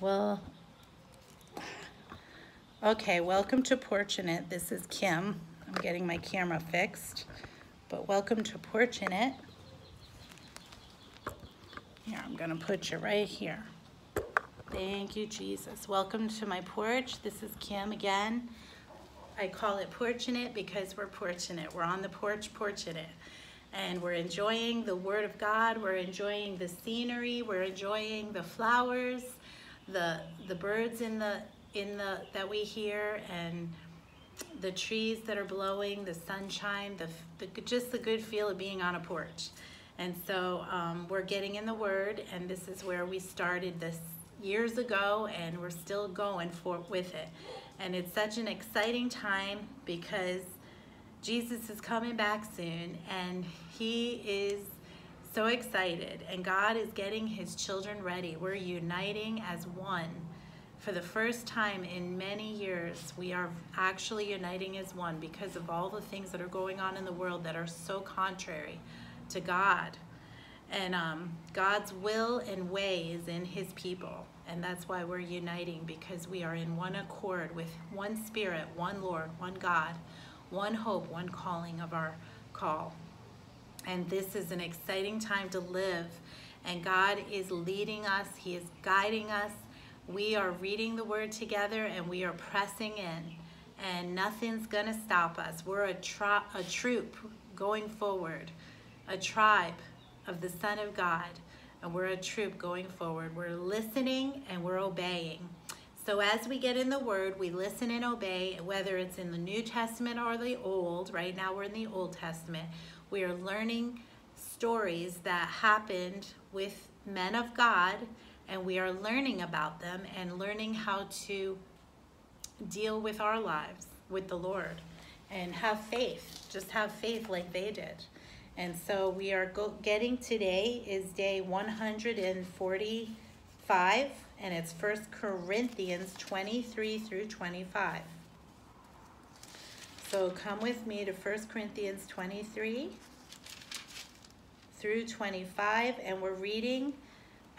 Well, okay, welcome to Portunate. This is Kim. I'm getting my camera fixed, but welcome to Portunate. Here, I'm gonna put you right here. Thank you, Jesus. Welcome to my porch. This is Kim again. I call it Portunate because we're fortunate. We're on the porch, Portunate and we're enjoying the Word of God. We're enjoying the scenery. We're enjoying the flowers, the the birds in the in the that we hear, and the trees that are blowing, the sunshine, the, the just the good feel of being on a porch. And so um, we're getting in the Word, and this is where we started this years ago, and we're still going for with it. And it's such an exciting time because Jesus is coming back soon and he is so excited and God is getting his children ready. We're uniting as one. For the first time in many years, we are actually uniting as one because of all the things that are going on in the world that are so contrary to God. And um, God's will and way is in his people. And that's why we're uniting because we are in one accord with one spirit, one Lord, one God, one hope, one calling of our call. And this is an exciting time to live. And God is leading us, He is guiding us. We are reading the Word together and we are pressing in. And nothing's going to stop us. We're a, tro- a troop going forward, a tribe of the Son of God. And we're a troop going forward. We're listening and we're obeying. So as we get in the Word, we listen and obey, whether it's in the New Testament or the Old. Right now we're in the Old Testament. We are learning stories that happened with men of God, and we are learning about them and learning how to deal with our lives with the Lord and have faith. Just have faith like they did. And so we are getting today is day 145 and it's First Corinthians 23 through 25. So come with me to First Corinthians 23 through 25, and we're reading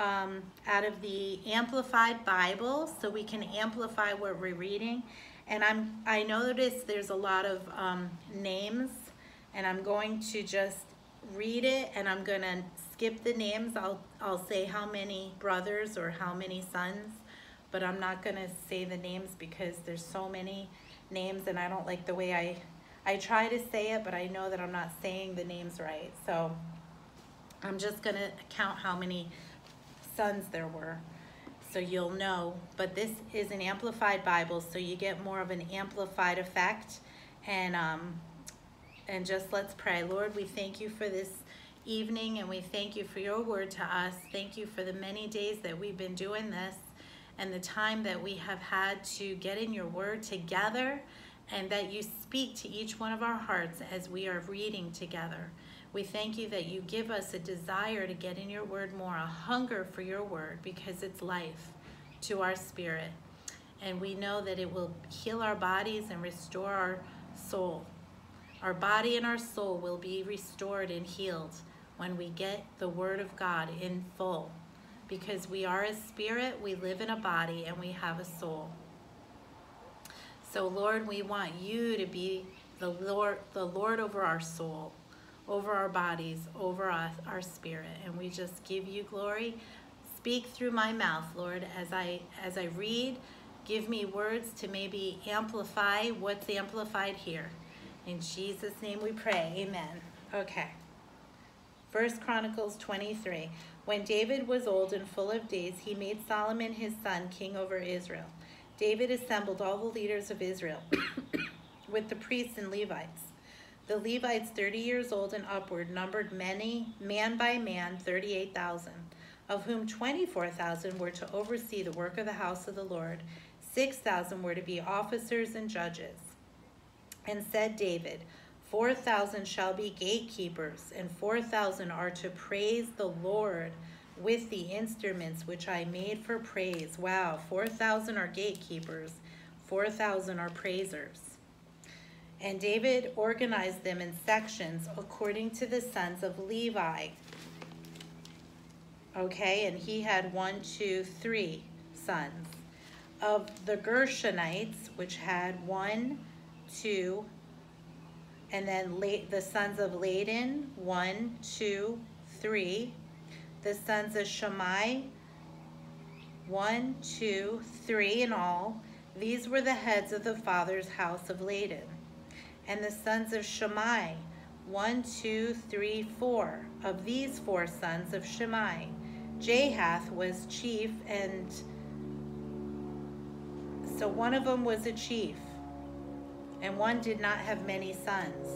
um, out of the Amplified Bible, so we can amplify what we're reading. And I'm I noticed there's a lot of um, names, and I'm going to just read it, and I'm going to skip the names. I'll, I'll say how many brothers or how many sons, but I'm not gonna say the names because there's so many names and I don't like the way I, I try to say it, but I know that I'm not saying the names right. So I'm just gonna count how many sons there were so you'll know. But this is an amplified Bible, so you get more of an amplified effect. And um, and just let's pray. Lord, we thank you for this evening and we thank you for your word to us. Thank you for the many days that we've been doing this and the time that we have had to get in your word together and that you speak to each one of our hearts as we are reading together. We thank you that you give us a desire to get in your word more, a hunger for your word because it's life to our spirit. And we know that it will heal our bodies and restore our soul. Our body and our soul will be restored and healed when we get the Word of God in full. Because we are a spirit, we live in a body, and we have a soul. So Lord, we want you to be the Lord, the Lord over our soul, over our bodies, over us, our spirit. And we just give you glory. Speak through my mouth, Lord, as I as I read. Give me words to maybe amplify what's amplified here. In Jesus' name we pray. Amen. Okay. First Chronicles 23. When David was old and full of days, he made Solomon his son king over Israel. David assembled all the leaders of Israel with the priests and Levites. The Levites, 30 years old and upward, numbered many, man by man, 38,000, of whom 24,000 were to oversee the work of the house of the Lord. 6,000 were to be officers and judges. And said David, 4,000 shall be gatekeepers, and 4,000 are to praise the Lord with the instruments which I made for praise. Wow, 4,000 are gatekeepers, 4,000 are praisers. And David organized them in sections according to the sons of Levi. Okay, and he had one, two, three sons. Of the Gershonites, which had one, two, and then the sons of Ladan, one, two, three. The sons of Shammai, one, two, three in all. These were the heads of the father's house of Ladan. And the sons of Shammai, one, two, three, four. Of these four sons of Shammai, Jahath was chief, and so one of them was a chief, and one did not have many sons,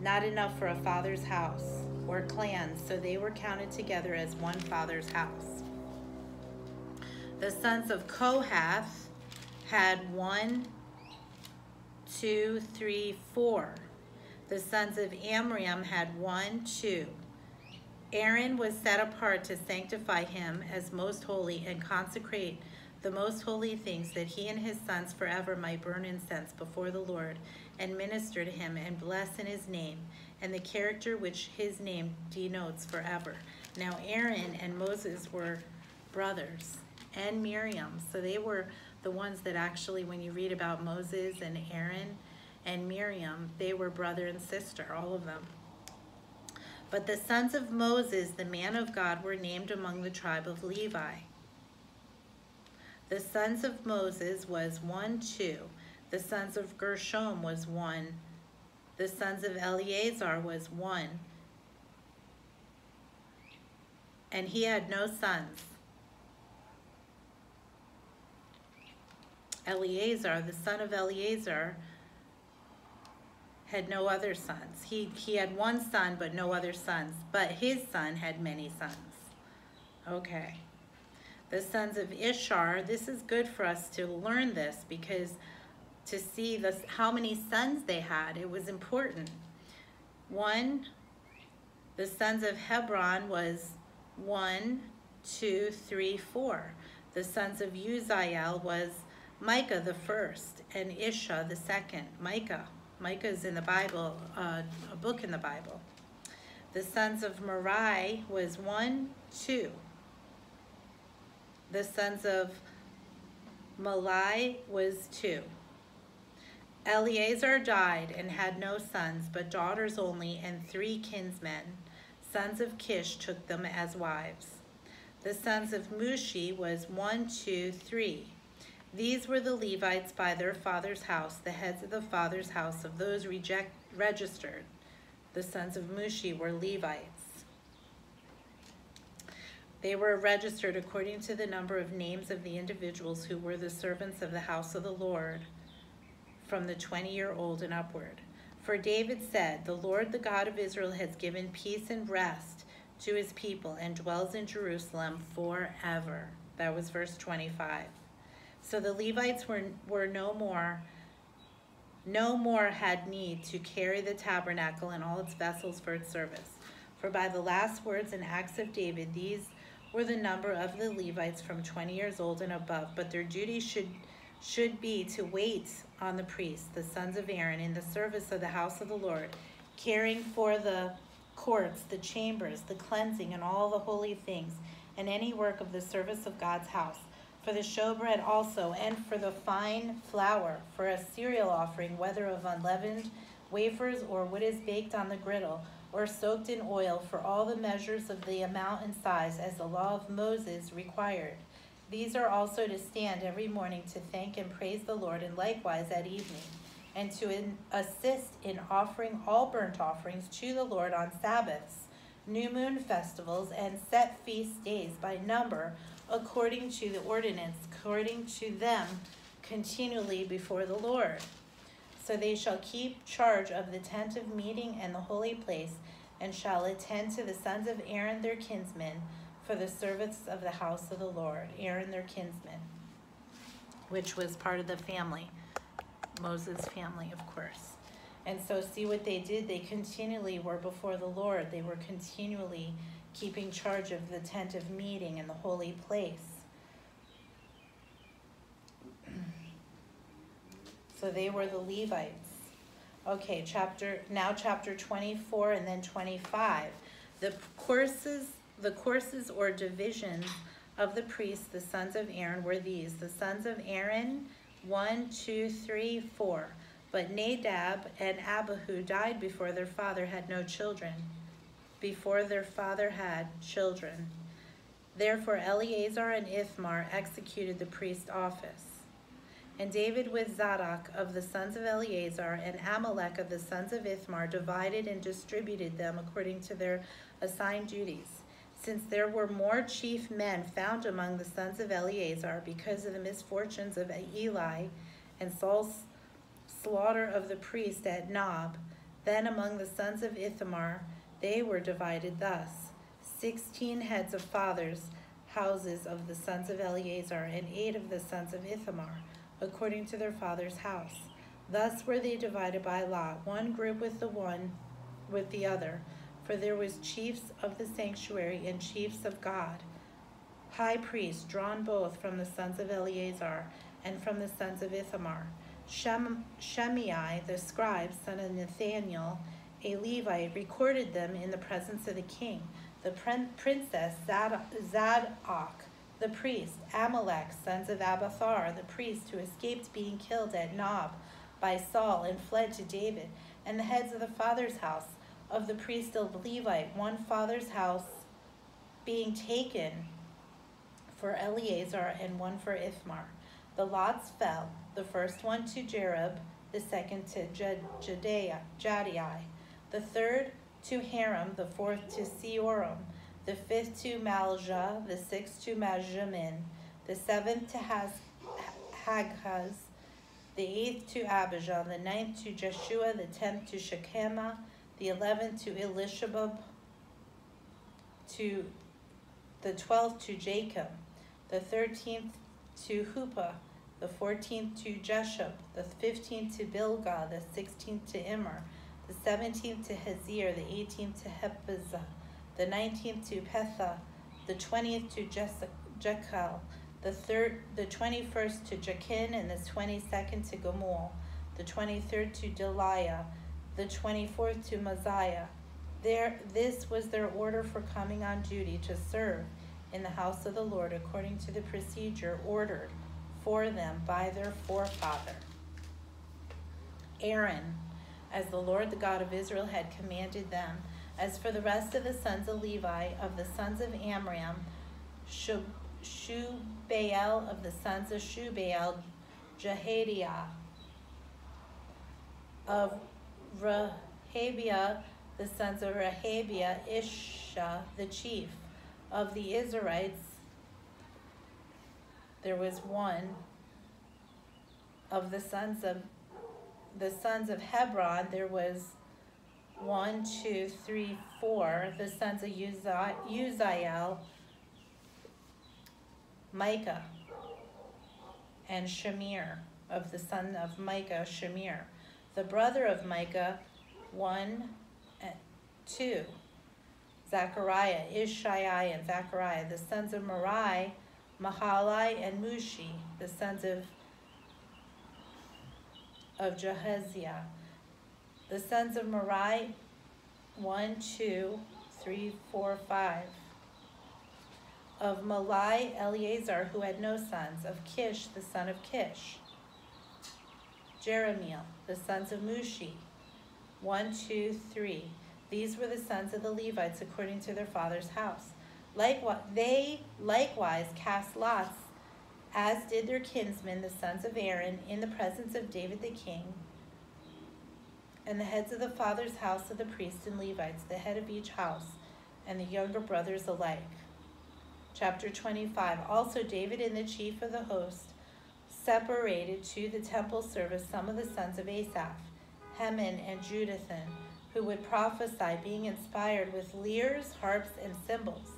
not enough for a father's house or clans, so they were counted together as one father's house. The sons of Kohath had one, two, three, four. The sons of Amram had one, two. Aaron was set apart to sanctify him as most holy and consecrate the most holy things that he and his sons forever might burn incense before the Lord and minister to him and bless in his name and the character which his name denotes forever. Now Aaron and Moses were brothers and Miriam. So they were the ones that actually, when you read about Moses and Aaron and Miriam, they were brother and sister, all of them. But the sons of Moses, the man of God, were named among the tribe of Levi. The sons of Moses was one, two. The sons of Gershom was one. The sons of Eleazar was one. And he had no sons. Eleazar, the son of Eleazar, had no other sons. He, he had one son, but no other sons. But his son had many sons. Okay. The sons of Izhar, this is good for us to learn this because to see this, how many sons they had, it was important. One, the sons of Hebron was one, two, three, four. The sons of Uzziel was Micah the first and Isha the second. Micah. Micah is in the Bible, uh, a book in the Bible. The sons of Merari was one, two. The sons of Malai was two. Eleazar died and had no sons, but daughters only, and three kinsmen. Sons of Kish took them as wives. The sons of Mushi was one, two, three. These were the Levites by their father's house, the heads of the father's house of those reject, registered. The sons of Mushi were Levites. They were registered according to the number of names of the individuals who were the servants of the house of the Lord from the 20-year-old and upward. For David said, The Lord, the God of Israel, has given peace and rest to his people and dwells in Jerusalem forever. That was verse 25. So the Levites were, were no more, no more had need to carry the tabernacle and all its vessels for its service. For by the last words and acts of David, these were the number of the Levites from 20 years old and above, but their duty should should be to wait on the priests, the sons of Aaron, in the service of the house of the Lord, caring for the courts, the chambers, the cleansing, and all the holy things, and any work of the service of God's house. For the showbread also, and for the fine flour, for a cereal offering, whether of unleavened wafers or what is baked on the griddle, or soaked in oil, for all the measures of the amount and size as the law of Moses required. These are also to stand every morning to thank and praise the Lord, and likewise at evening, and to in, assist in offering all burnt offerings to the Lord on Sabbaths, new moon festivals, and set feast days by number according to the ordinance, according to them continually before the Lord. So they shall keep charge of the tent of meeting and the holy place, and shall attend to the sons of Aaron their kinsmen for the service of the house of the Lord, Aaron their kinsman, which was part of the family, Moses' family, of course. And so see what they did. They continually were before the Lord. They were continually keeping charge of the tent of meeting and the holy place. So they were the Levites. Okay, chapter now chapter 24 and then 25. The courses the courses or divisions of the priests, the sons of Aaron, were these the sons of Aaron, one, two, three, four. But Nadab and Abihu died before their father had no children, before their father had children. Therefore Eleazar and Ithamar executed the priest office. And David with Zadok of the sons of Eleazar and Amalek of the sons of Ithamar divided and distributed them according to their assigned duties. Since there were more chief men found among the sons of Eleazar because of the misfortunes of Eli and Saul's slaughter of the priest at Nob, then among the sons of Ithamar they were divided thus sixteen heads of fathers' houses of the sons of Eleazar, and eight of the sons of Ithamar, according to their father's house. Thus were they divided by lot, one group with the one with the other for there was chiefs of the sanctuary and chiefs of God, high priests drawn both from the sons of Eleazar and from the sons of Ithamar. Shem, Shemai, the scribe, son of Nathaniel, a Levite, recorded them in the presence of the king. The princess Zadok, the priest, Amalek, sons of Abiathar, the priest who escaped being killed at Nob by Saul and fled to David, and the heads of the father's house, of the priest of the Levite, one father's house being taken for Eleazar and one for Ithamar. The lots fell, the first one to Jerub, the second to Jediah, the third to Haram, the fourth to Seorim, the fifth to Malja, the sixth to Majamin, the seventh to Hagaz, the eighth to Abijah, the ninth to Jeshua, the tenth to Shechemah, the eleventh to Elishabab, to the twelfth to Jacob, the thirteenth to Huppah, the fourteenth to Jeshub, the fifteenth to Bilgah, the sixteenth to Immer, the seventeenth to Hazir, the eighteenth to Hepzah, the nineteenth to Petha, the twentieth to Jekal, the third, the twenty-first to Jakin, and the twenty-second to Gamul, the twenty-third to Deliah, the 24th to Mosiah. There, this was their order for coming on duty to serve in the house of the Lord according to the procedure ordered for them by their forefather. Aaron, as the Lord the God of Israel had commanded them. As for the rest of the sons of Levi, of the sons of Amram, Shubael of the sons of Shubael, Jehadiah of Rehabiah, the sons of Rehabiah, Isha, the chief of the Israelites. There was one of the sons of the sons of Hebron. There was one, two, three, four. The sons of Uzziel, Micah, and Shamir of the son of Micah, Shamir the brother of Micah, 1 2. Zechariah, Ishai, and Zechariah, the sons of Merai, Mahalai, and Mushi, the sons of, of Jehaziah. The sons of Merai, 1, 2, 3, 4, 5. Of Malai, Eleazar, who had no sons. Of Kish, the son of Kish. Jeremiel, the sons of Mushi. One, two, three. These were the sons of the Levites according to their father's house. Likewise, they likewise cast lots, as did their kinsmen, the sons of Aaron, in the presence of David the king, and the heads of the father's house of the priests and Levites, the head of each house, and the younger brothers alike. Chapter 25 Also David and the chief of the host separated to the temple service some of the sons of Asaph, Heman and Jeduthun, who would prophesy, being inspired with lyres, harps, and cymbals.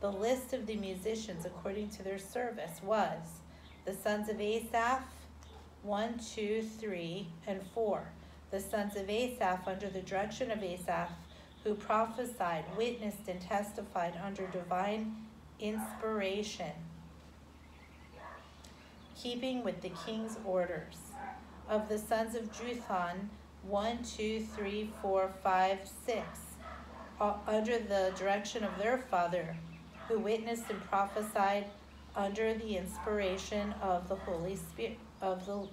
The list of the musicians according to their service was the sons of Asaph, one, two, three, and 4. The sons of Asaph, under the direction of Asaph, who prophesied, witnessed, and testified under divine inspiration keeping with the king's orders. Of the sons of Juthan, one, two, three, four, five, six, uh, under the direction of their father, who witnessed and prophesied under the inspiration of the Holy Spirit of the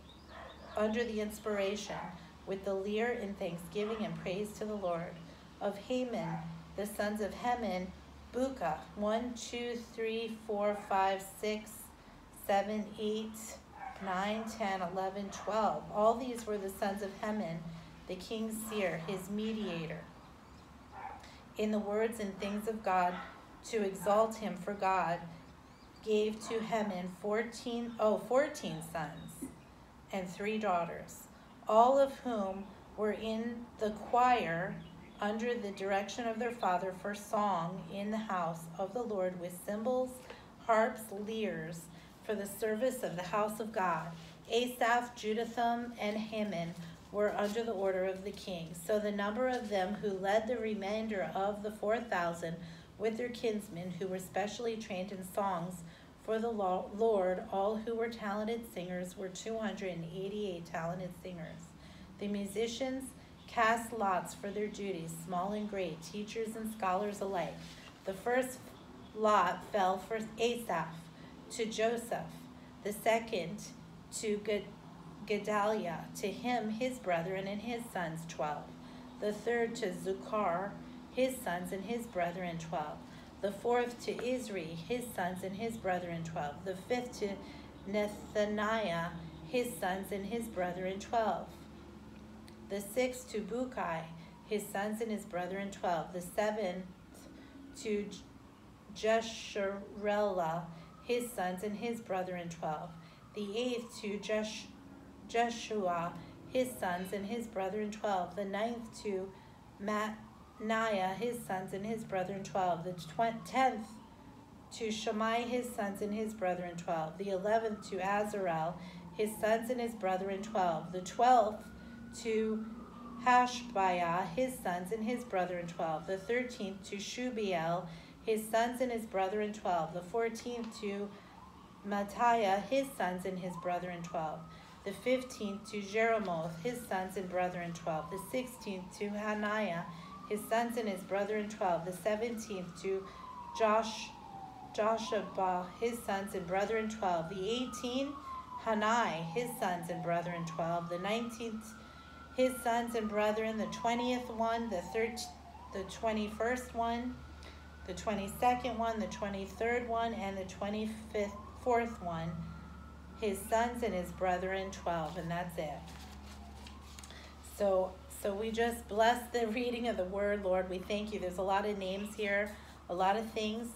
under the inspiration with the lyre in thanksgiving and praise to the Lord. Of Haman, the sons of Heman, Buka, 1, 2, 3, 4, 5, 6, 7, 8, 9, 10, 11, 12. All these were the sons of Heman, the king's seer, his mediator. In the words and things of God, to exalt him for God, gave to Heman 14, oh, 14 sons and three daughters, all of whom were in the choir under the direction of their father for song in the house of the Lord with cymbals, harps, lyres, for the service of the house of God. Asaph, Jeduthun, and Heman were under the order of the king. So the number of them who led the remainder of the four thousand with their kinsmen who were specially trained in songs for the Lord, all who were talented singers were 288 talented singers. The musicians cast lots for their duties, small and great, teachers and scholars alike. The first lot fell for Asaph to Joseph, the second to Gedaliah, to him his brethren and his sons twelve, the third to Zuchar, his sons and his brethren twelve the fourth to Isri, his sons and his brethren, twelve. The fifth to Nethaniah, his sons and his brethren, twelve. The sixth to Bukai, his sons and his brethren, twelve. The seventh to Jesharela, his sons and his brethren, twelve. The eighth to Jesh- Jeshua, his sons and his brethren, twelve. The ninth to Matt Naiah, his sons, and his brethren, twelve. The tenth to Shammai, his sons, and his brethren, twelve. The eleventh to Azarel, his sons, and his brethren, twelve. The twelfth to Hashabiah, his sons, and his brethren, twelve. The thirteenth to Shubael, his sons, and his brethren, twelve. The fourteenth to Mattaiah, his sons, and his brethren, twelve. The fifteenth to Jeremoth, his sons and brethren, twelve. The sixteenth to Hananiah, his sons and his brethren twelve. The seventeenth to Josh, Joshua, his sons and brethren twelve. The eighteenth, Hanai, his sons and brethren twelve. The nineteenth, his sons and brethren. The twentieth one, the third, the twenty-first one, the twenty-second one, the twenty-third one, and the twenty-fifth, fourth one. His sons and his brethren twelve, and that's it. So so we just bless the reading of the word, Lord. We thank you. There's a lot of names here, a lot of things,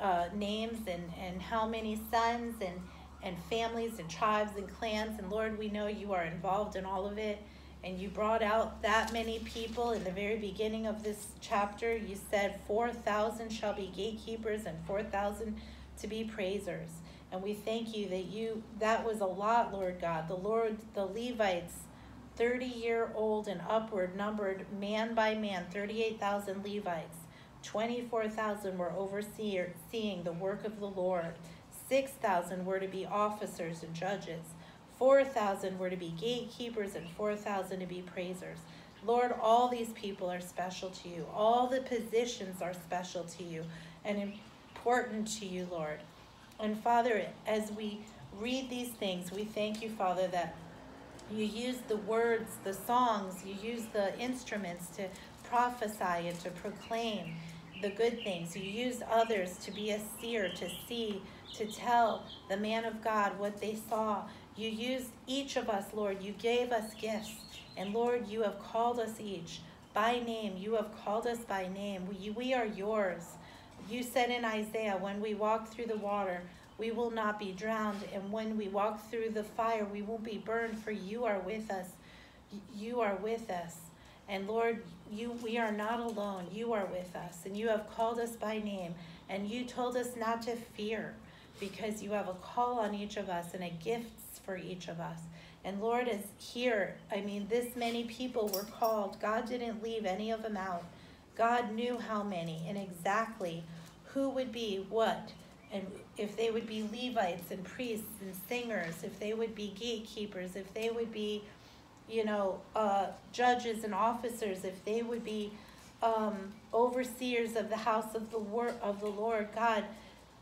uh, names, and, and how many sons and, and families and tribes and clans. And Lord, we know you are involved in all of it. And you brought out that many people in the very beginning of this chapter. You said 4,000 shall be gatekeepers and 4,000 to be praisers. And we thank you that you that was a lot, Lord God. The Lord, the Levites 30 year old and upward numbered man by man 38,000 Levites. 24,000 were overseeing the work of the Lord. 6,000 were to be officers and judges. 4,000 were to be gatekeepers and 4,000 to be praisers. Lord, all these people are special to you. All the positions are special to you and important to you, Lord. And Father, as we read these things, we thank you, Father, that you use the words, the songs, you use the instruments to prophesy and to proclaim the good things. You use others to be a seer, to see, to tell the man of God what they saw. You used each of us, Lord. You gave us gifts. And Lord, you have called us each by name. You have called us by name. We, we are yours. You said in Isaiah, when we walk through the water, we will not be drowned. And when we walk through the fire, we won't be burned, for you are with us. You are with us. And Lord, you we are not alone. You are with us. And you have called us by name. And you told us not to fear because you have a call on each of us and a gift for each of us. And Lord is here. I mean, this many people were called. God didn't leave any of them out. God knew how many and exactly who would be what and if they would be Levites and priests and singers, if they would be gatekeepers, if they would be, you know, uh, judges and officers, if they would be um, overseers of the house of the word of the Lord God,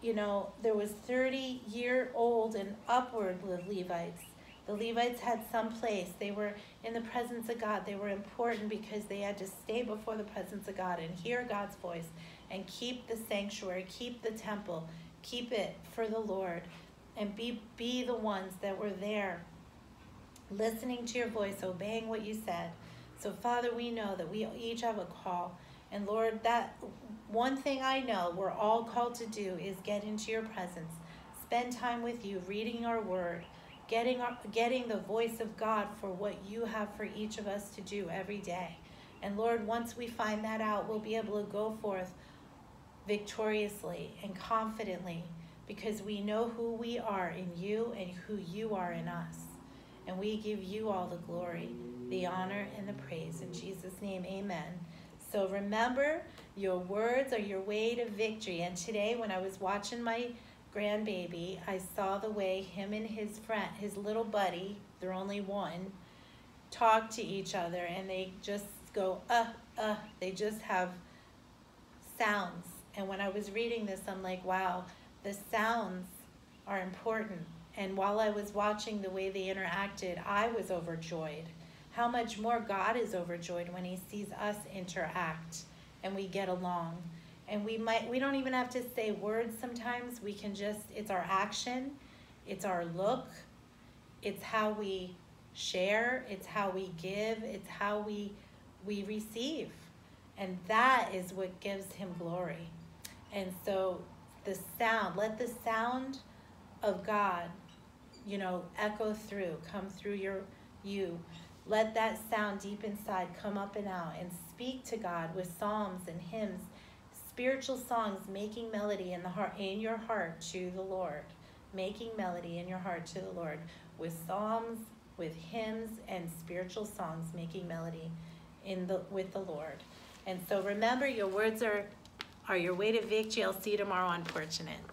you know, there was 30 year old and upward Levites. The Levites had some place. They were in the presence of God. They were important because they had to stay before the presence of God and hear God's voice and keep the sanctuary, keep the temple, keep it for the Lord, and be, be the ones that were there listening to your voice, obeying what you said. So, Father, we know that we each have a call. And Lord, that one thing I know we're all called to do is get into your presence, spend time with you, reading our word, getting our, getting the voice of God for what you have for each of us to do every day. And Lord, once we find that out, we'll be able to go forth victoriously and confidently because we know who we are in you and who you are in us. And we give you all the glory, the honor, and the praise. In Jesus' name, amen. So remember, your words are your way to victory. And today, when I was watching my grandbaby, I saw the way him and his friend, his little buddy, they're only one, talk to each other and they just go, uh, uh, they just have sounds. And when I was reading this, I'm like, wow, the sounds are important. And while I was watching the way they interacted, I was overjoyed. How much more God is overjoyed when he sees us interact and we get along. And we might we don't even have to say words sometimes. We can just it's our action, it's our look, it's how we share, it's how we give, it's how we we receive. And that is what gives him glory. And so the sound, let the sound of God, you know, echo through, come through your you. Let that sound deep inside come up and out and speak to God with psalms and hymns, spiritual songs, making melody in the heart in your heart to the Lord. Making melody in your heart to the Lord with psalms, with hymns and spiritual songs, making melody in the with the Lord. And so remember your words are are your way to see you tomorrow on Fortunate.